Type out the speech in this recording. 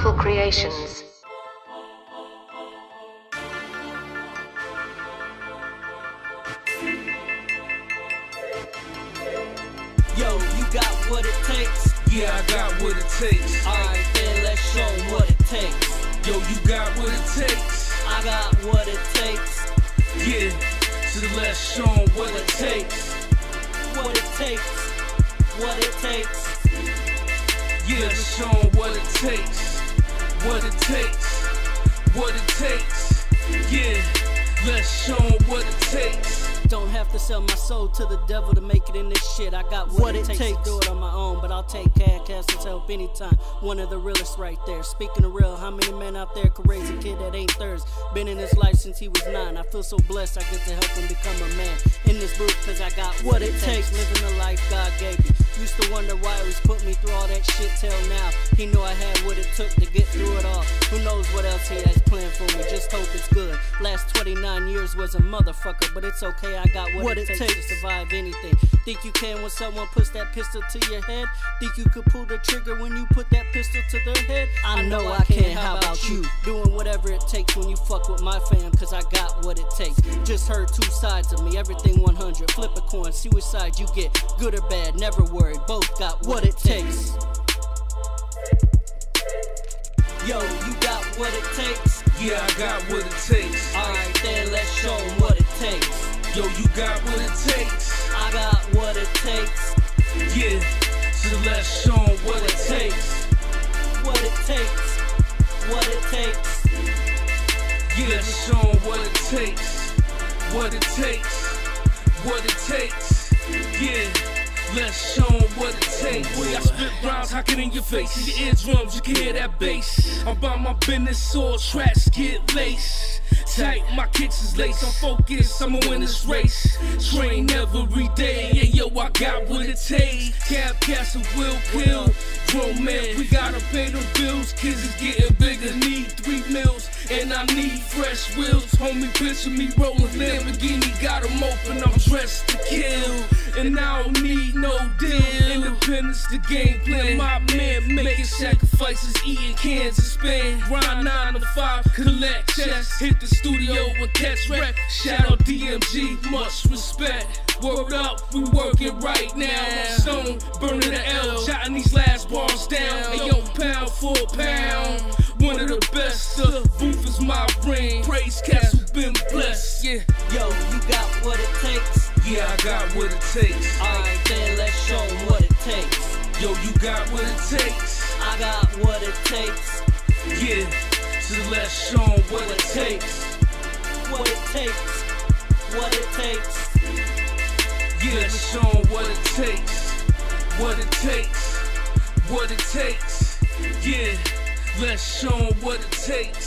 Powerful Creations. Yo, you got what it takes. Yeah, I got what it takes. Alright, then let's show 'em what it takes. Yo, you got what it takes. I got what it takes. Yeah, so let's show 'em what it takes. What it takes. What it takes. Yeah, let's show 'em what it takes. What it takes. What it takes. Yeah, let's show 'em what it takes. Don't have to sell my soul to the devil to make it in this shit. I got what, it, takes, to do it on my own, but I'll take cash Cass's help anytime. One of the realest right there. Speaking of real, how many men out there could raise a kid that ain't theirs? Been in his life since he was nine. I feel so blessed I get to help him become a man. In this booth, cause I got what, it takes. Living the life God gave me. Used to wonder why he was put me through all that shit till now. He knew I had what it took to get through it all. Who knows what else he has planned for me? Just hope it's good. Last 29 years was a motherfucker, but it's okay. I got what, it, takes, to survive anything. Think you can when someone puts that pistol to your head? Think you could pull the trigger when you put that pistol to their head? I know I can. How about you? Doing whatever it takes when you fuck with my fam, cause I got what it takes. Just heard two sides of me, everything 100. Flip a coin, see which side you get. Good or bad, never worried. Both got what it takes. Yo, you got what it takes. Yeah, I got what it takes. Alright, then let's show 'em what it takes. Yo, you got what it takes. Takes. Yeah, so let's show what it takes. What it takes. What it takes. Yeah, show what it takes. What it takes. What it takes. Yeah. Let's show 'em what it takes. Boy, I spit rhymes, hocking in your face. In your eardrums, you can hear that bass. I'm about my business, all tracks get laced. Tight, my kicks is lace. I'm focused, I'ma win this race. Train every day, yeah, yo, I got what it takes. Kab Kastle will kill. Grown man, we gotta pay the bills. Kids is getting bigger, need three meals. And I need fresh wheels. Homie, picture me rolling Lamborghini. Got 'em open, I'm dressed to kill. And I don't need no. Independence, the game plan. My man making sacrifices, eating cans and span. Grind nine to five, collect checks. Hit the studio and catch rep. Shout out DMG, much respect. Word up, we working right now. Stone, burning the L, jotting these last bars down. Hey yo, pound for pound. One of the best, the booth is my ring. Praise Kastle, been blessed, yeah. Yo, you got what it takes. Yeah, I got what it takes. Alright, then let's show 'em what it takes. Yo, you got what it takes. I got what it takes. Yeah, so let's show what it takes. What it takes. What it takes. Yeah, let's show 'em what it takes. What it takes. What it takes. Yeah, let's show what it takes.